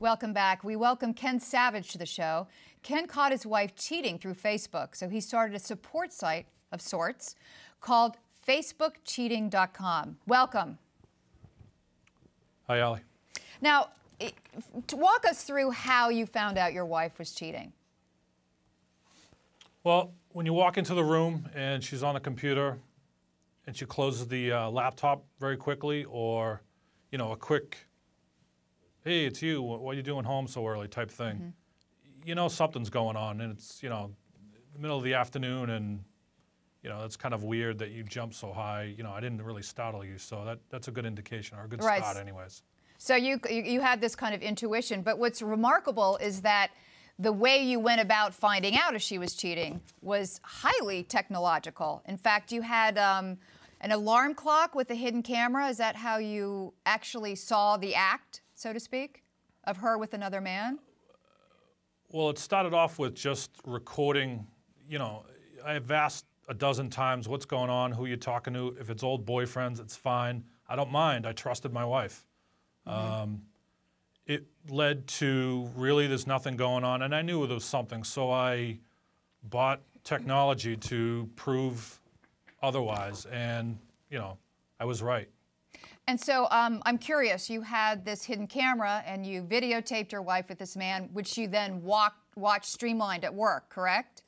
Welcome back. We welcome Ken Savage to the show. Ken caught his wife cheating through Facebook, so he started a support site of sorts called FacebookCheating.com. Welcome. Hi, Ali. Now, to walk us through how you found out your wife was cheating. Well, when you walk into the room and she's on a computer and she closes the uh, laptop very quickly, or you know, a quick, "Hey, it's you. What are you doing home so early?" type thing. Mm-hmm. You know something's going on, and it's you know, the middle of the afternoon, and you know, it's kind of weird that you jump so high. You know, I didn't really startle you, so that that's a good indication or a good right. start, anyways. So you you had this kind of intuition, but what's remarkable is that the way you went about finding out if she was cheating was highly technological. In fact, you had um, an alarm clock with a hidden camera. Is that how you actually saw the act, so to speak, of her with another man? Well, it started off with just recording. You know, I have asked a dozen times what's going on, who you're talking to. If it's old boyfriends, it's fine. I don't mind. I trusted my wife. Mm-hmm. Um, it led to really there's nothing going on, and I knew there was something, so I bought technology to prove otherwise, and you know, I was right. And so um, I'm curious. You had this hidden camera, and you videotaped your wife with this man, which you then walk, watched streamlined at work, correct?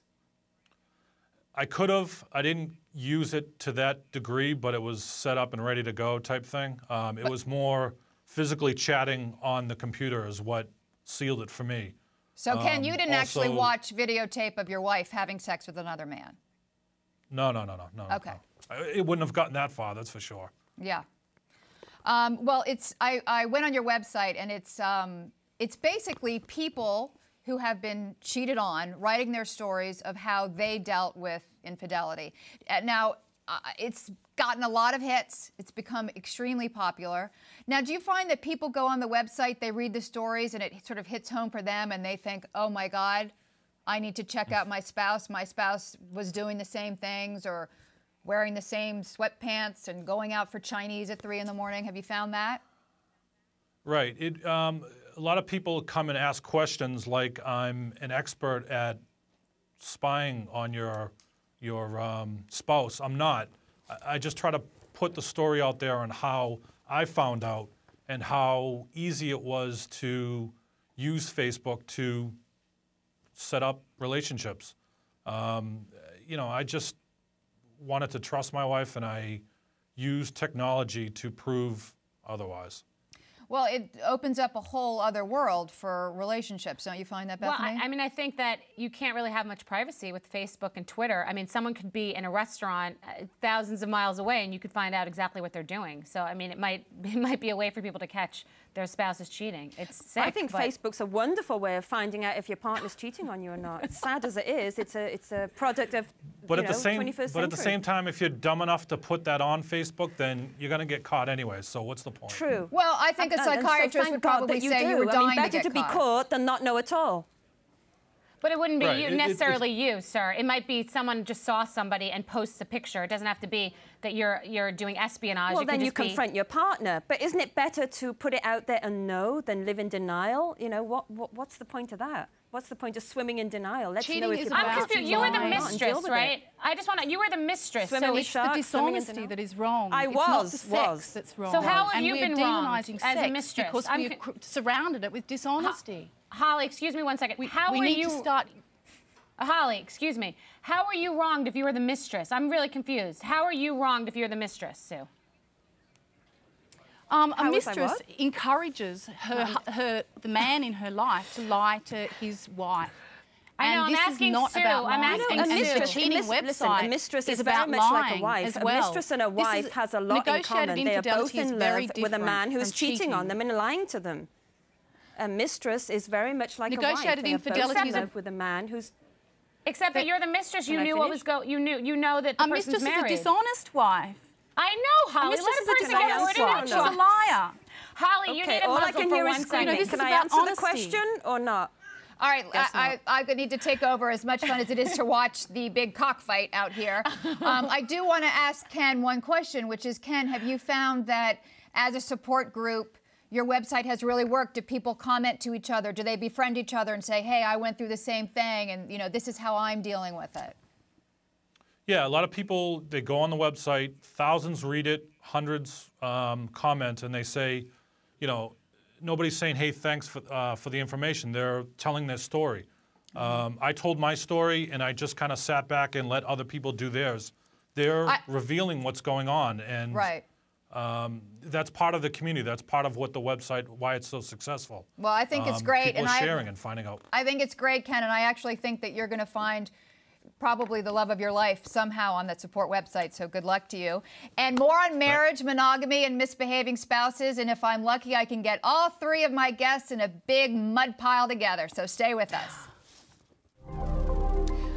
I could have. I didn't use it to that degree, but it was set up and ready to go type thing. Um, it but, was more physically chatting on the computer is what sealed it for me. So, Ken, um, you didn't also, actually watch videotape of your wife having sex with another man? No, no, no, no, no. Okay. No. It wouldn't have gotten that far, that's for sure. Yeah. Um, well, it's I, I went on your website and it's um, it's basically people who have been cheated on writing their stories of how they dealt with infidelity. Uh, now, uh, it's gotten a lot of hits. It's become extremely popular. Now, do you find that people go on the website, they read the stories, and it sort of hits home for them, and they think, oh my God, I need to check out my spouse. My spouse was doing the same things or wearing the same sweatpants and going out for Chinese at three in the morning. Have you found that? Right. It, um, a lot of people come and ask questions like, I'm an expert at spying on your, your um, spouse. I'm not. I just try to put the story out there on how I found out and how easy it was to use Facebook to set up relationships. Um, you know, I just wanted to trust my wife and I used technology to prove otherwise. Well, it opens up a whole other world for relationships. Don't you find that, Bethenny? Well, I, I, mean, I think that you can't really have much privacy with Facebook and Twitter. I mean, someone could be in a restaurant uh, thousands of miles away, and you could find out exactly what they're doing. So, I mean, it might it might be a way for people to catch their spouse is cheating. It's sick, I think Facebook's a wonderful way of finding out if your partner's cheating on you or not. As sad as it is, it's a it's a product of but at know, the same 21st but century. at the same time, if you're dumb enough to put that on Facebook, then you're going to get caught anyway. So what's the point? True. Well, I think a psychiatrist so would probably you say do. you were dying I mean, better to, to be caught than not know at all. But it wouldn't be right. you, it, necessarily you, sir. It might be someone just saw somebody and posts a picture. It doesn't have to be that you're you're doing espionage. Well, it then you be... confront your partner. But isn't it better to put it out there and know than live in denial? You know, what, what what's the point of that? What's the point of swimming in denial? Let's Cheating know if is I'm confused. You were the mistress, right? I just want to. You were the mistress. Swimming so it's shark, the dishonesty that is wrong. I it's was. Not the sex that's wrong. So how have and you been demonizing wrong as a mistress? Because I'm we've surrounded it with dishonesty. Holly, excuse me one second. We, how we are need you? to start Holly, excuse me. How are you wronged if you were the mistress? I'm really confused. How are you wronged if you're the mistress, Sue? Um, a mistress encourages her, her, the man in her life to lie to his wife. I know, and I'm this is not Sue. about lying. I'm asking and, Sue. and the cheating listen, website listen, a mistress is, is very about much like a lying wife. as well. A mistress and a wife has a lot in common. They are both in love with a man who's cheating, cheating on them and lying to them. A mistress is very much like Negotiated a wife. They infidelity are both in love with a man who's Except that you're the mistress. You knew what was go. You knew. You know that the a mistress married. is a dishonest wife. I know, Holly. A mistress Let a is a dishonest wife. She's a liar. Holly, okay, you need a all muzzle I can for hear one is screaming. second. this Can is I about answer honesty. the question or not? All right, I, I, I, need to take over as much fun as it is to watch the big cockfight out here. Um, I do want to ask Ken one question, which is Ken, have you found that as a support group, your website has really worked? Do people comment to each other? Do they befriend each other and say, "Hey, I went through the same thing, and you know, this is how I'm dealing with it"? Yeah, a lot of people they go on the website, thousands read it, hundreds um, comment, and they say, you know, nobody's saying, "Hey, thanks for uh, for the information." They're telling their story. Um, I told my story, and I just kind of sat back and let other people do theirs. They're I, revealing what's going on, and right. Um, that's part of the community. That's part of what the website, why it's so successful. Well, I think um, it's great, people and sharing I, and finding out. I think it's great, Ken, and I actually think that you're going to find probably the love of your life somehow on that support website. So good luck to you. And more on marriage, right. monogamy, and misbehaving spouses. And if I'm lucky, I can get all three of my guests in a big mud pile together. So stay with us.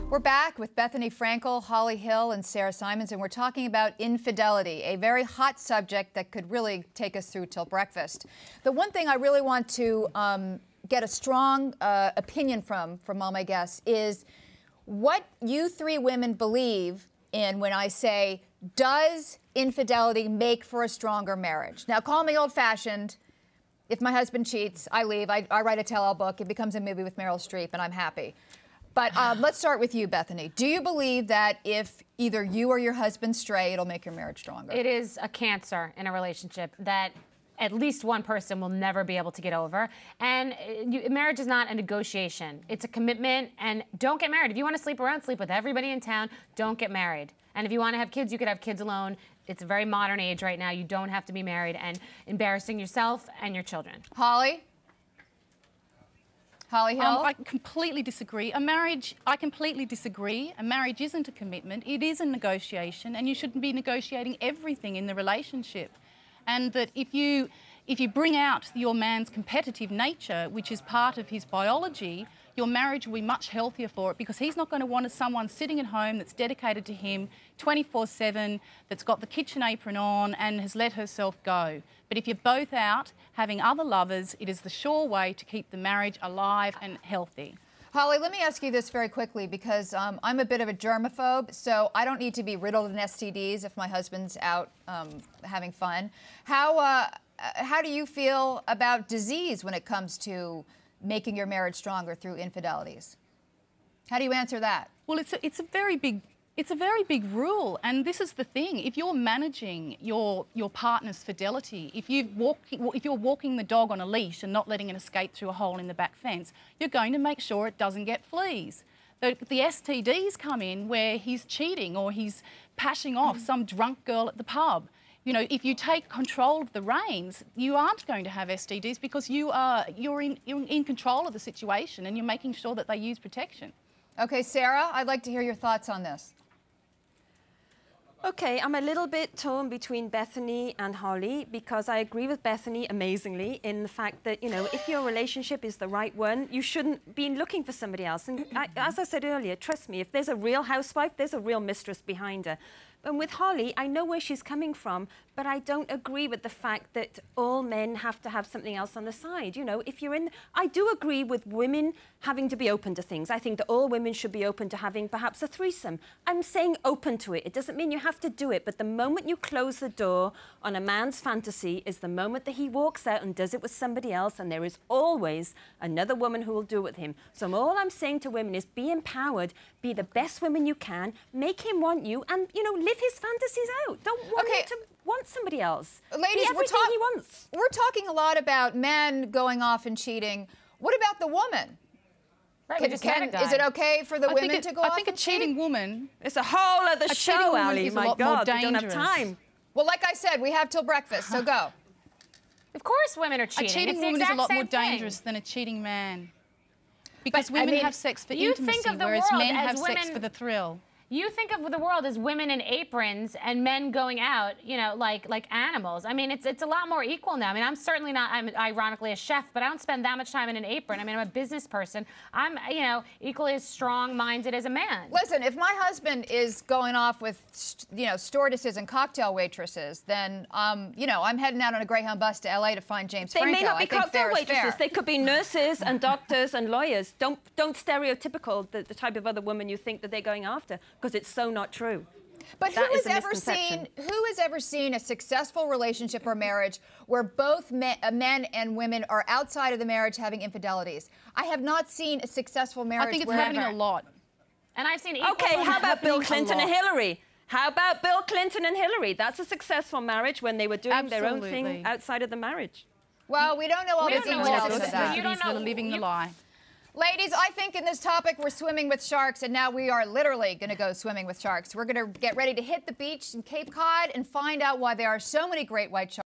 We're back with Bethenny Frankel, Holly Hill, and Sarah Symonds, and we're talking about infidelity, a very hot subject that could really take us through till breakfast. The one thing I really want to um, get a strong uh, opinion from from all my guests is what you three women believe in when I say, does infidelity make for a stronger marriage? Now, call me old-fashioned. If my husband cheats, I leave. I, I write a tell-all book. It becomes a movie with Meryl Streep, and I'm happy. But um, let's start with you, Bethenny. Do you believe that if either you or your husband stray, it'll make your marriage stronger? It is a cancer in a relationship that at least one person will never be able to get over. And uh, you, marriage is not a negotiation. It's a commitment. And don't get married. If you want to sleep around, sleep with everybody in town. Don't get married. And if you want to have kids, you could have kids alone. It's a very modern age right now. You don't have to be married and embarrassing yourself and your children. Holly? Holly Hill? Um, I completely disagree. A marriage, I completely disagree. A marriage isn't a commitment, it is a negotiation, and you shouldn't be negotiating everything in the relationship. And that if you, if you bring out your man's competitive nature, which is part of his biology, your marriage will be much healthier for it because he's not going to want someone sitting at home that's dedicated to him 24 7, that's got the kitchen apron on and has let herself go. But if you're both out having other lovers, it is the sure way to keep the marriage alive and healthy. Holly, let me ask you this very quickly because um, I'm a bit of a germaphobe, so I don't need to be riddled in STDs if my husband's out um, having fun. How, uh, how do you feel about disease when it comes to making your marriage stronger through infidelities? How do you answer that? Well, it's a, it's a very big it's a very big rule, and this is the thing. If you're managing your your partner's fidelity, if you walk, if you're walking the dog on a leash and not letting it escape through a hole in the back fence, you're going to make sure it doesn't get fleas. The, the STDs come in where he's cheating or he's pashing off some drunk girl at the pub. You know, if you take control of the reins, you aren't going to have STDs because you are you're in you're in control of the situation and you're making sure that they use protection. Okay, Sarah, I'd like to hear your thoughts on this. Okay, I'm a little bit torn between Bethenny and Holly because I agree with Bethenny amazingly in the fact that, you know, if your relationship is the right one, you shouldn't be looking for somebody else. And I, as I said earlier, trust me, if there's a real housewife, there's a real mistress behind her. And with Holly, I know where she's coming from, but I don't agree with the fact that all men have to have something else on the side. You know, if you're in, I do agree with women having to be open to things. I think that all women should be open to having perhaps a threesome. I'm saying open to it. It doesn't mean you have to do it, but the moment you close the door on a man's fantasy is the moment that he walks out and does it with somebody else, and there is always another woman who will do it with him. So all I'm saying to women is be empowered, be the best women you can, make him want you, and, you know, live his fantasies out. Don't want okay. him to want somebody else. Ladies, we're, talk- he wants. we're talking a lot about men going off and cheating. What about the woman? Right, can, can, is it okay for the I women it, to go I off think a cheating cheat? woman. It's a whole other a show, Ali. My God, we don't have time. Well, like I said, we have till breakfast, so go. Of course, women are cheating. A cheating it's woman is a lot more thing. dangerous than a cheating man. Because but, women I mean, have sex for you intimacy, think of the whereas world men as have women, sex for the thrill. You think of the world as women in aprons and men going out, you know, like like animals. I mean, it's it's a lot more equal now. I mean, I'm certainly not. I'm ironically a chef, but I don't spend that much time in an apron. I mean, I'm a business person. I'm, you know, equally as strong-minded as a man. Listen, if my husband is going off with, you know, stewardesses and cocktail waitresses, then, um, you know, I'm heading out on a Greyhound bus to LA to find James they Franco. They may not be cocktail waitresses. They could be nurses and doctors and lawyers. Don't don't stereotypical the, the type of other woman you think that they're going after because it's so not true. But That who is has ever seen who has ever seen a successful relationship or marriage where both men, uh, men and women are outside of the marriage having infidelities? I have not seen a successful marriage. I think it's where happening a lot. And I've seen equal Okay, how about Bill Clinton and. Hillary? How about Bill Clinton and Hillary? That's a successful marriage when they were doing their own thing outside of the marriage. Well, we don't know all We the don't know details all of this. that. You don't that know- are living the lie. Ladies, I think in this topic we're swimming with sharks, and now we are literally going to go swimming with sharks. We're going to get ready to hit the beach in Cape Cod and find out why there are so many great white sharks.